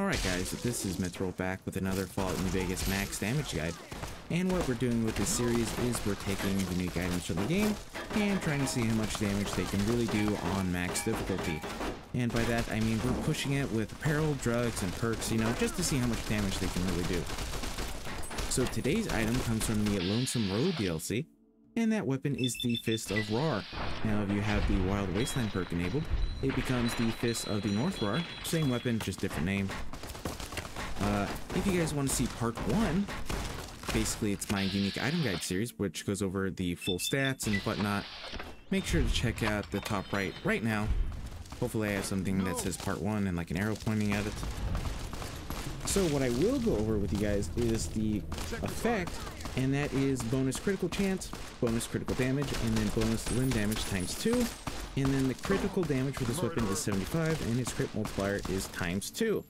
Alright guys, this is Mithril back with another Fallout New Vegas max damage guide. And what we're doing with this series is we're taking unique items from the game and trying to see how much damage they can really do on max difficulty. And by that I mean we're pushing it with apparel, drugs, and perks, you know, just to see how much damage they can really do. So today's item comes from the Lonesome Road DLC, and that weapon is the Fist of Rawr. Now if you have the Wild Wasteland perk enabled, it becomes the Fist of the North Rawr, same weapon, just different name. Uh, if you guys want to see part 1, basically it's my unique item guide series, which goes over the full stats and whatnot, make sure to check out the top right right now. Hopefully I have something that says part 1 and like an arrow pointing at it. So what I will go over with you guys is the effect, and that is bonus critical chance, bonus critical damage, and then bonus limb damage times 2. And then the critical damage for this weapon is 75, and its crit multiplier is times 2.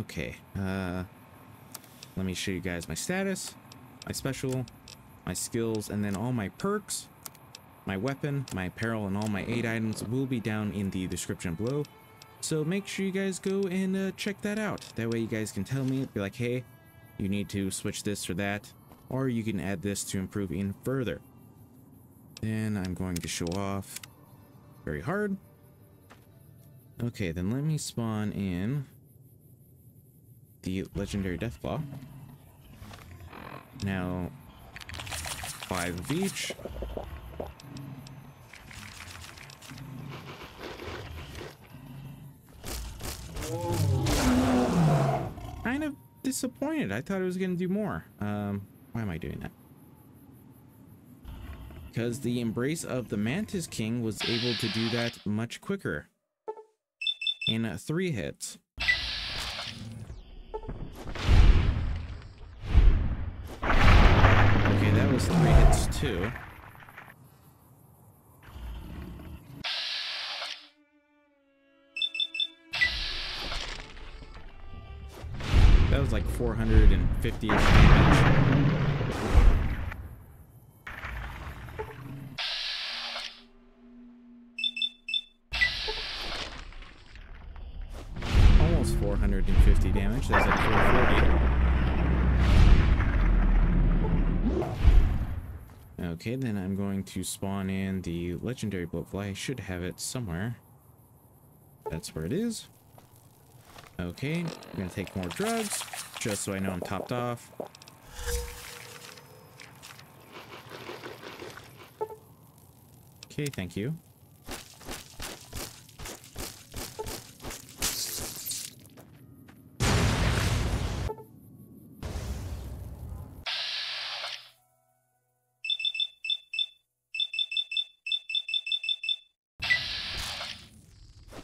Okay, uh, let me show you guys my status, my special, my skills, and then all my perks, my weapon, my apparel, and all my aid items will be down in the description below. So make sure you guys go and uh, check that out. That way you guys can tell me, be like, hey, you need to switch this or that, or you can add this to improve even further. Then I'm going to show off very hard. Okay, then let me spawn in the legendary Deathclaw. Now, five of each. Kind of disappointed. I thought it was going to do more. Um, why am I doing that? Because the embrace of the Mantis King was able to do that much quicker. In uh, three hits. Okay, that was three hits too. Was like 450 damage. Almost 450 damage. That's like 440. Okay, then I'm going to spawn in the legendary bloatfly. I should have it somewhere. That's where it is. Okay, I'm gonna take more drugs, just so I know I'm topped off. Okay, thank you.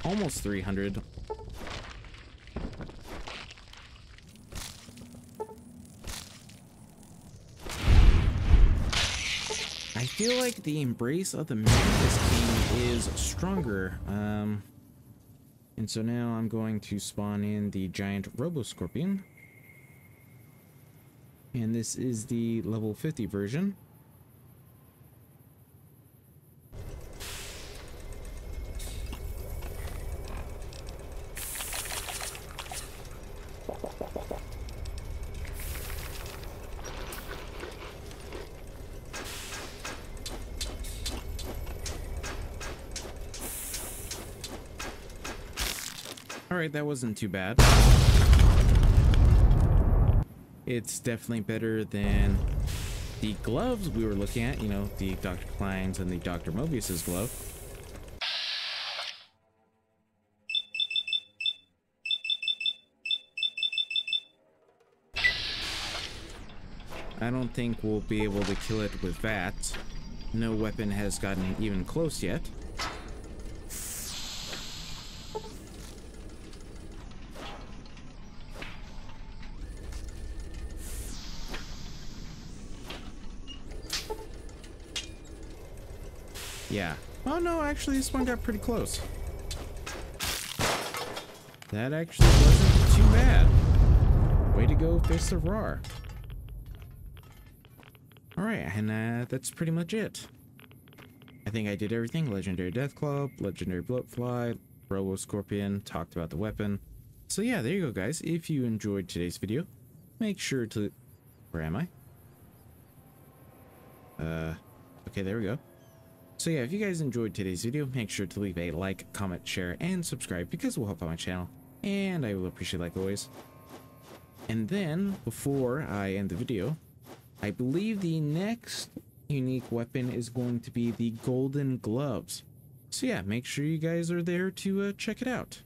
Almost 300. Feel like the embrace of the Mantis King is stronger. Um, and so now I'm going to spawn in the giant Robo-Scorpion. And this is the level 50 version. Alright, that wasn't too bad. It's definitely better than the gloves we were looking at, you know, the Dr. Klein's and the Dr. Mobius's glove. I don't think we'll be able to kill it with that. No weapon has gotten even close yet. Yeah. Oh no, actually this one got pretty close. That actually wasn't too bad. Way to go, Fist of Rawr. Alright, and uh, that's pretty much it. I think I did everything. Legendary Deathclaw, Legendary Bloatfly, Robo Scorpion, talked about the weapon. So yeah, there you go, guys. If you enjoyed today's video, make sure to... Where am I? Uh, okay, there we go. So yeah, if you guys enjoyed today's video, make sure to leave a like, comment, share, and subscribe because it will help out my channel. And I will appreciate like always. And then, before I end the video, I believe the next unique weapon is going to be the golden gloves. So yeah, make sure you guys are there to uh, check it out.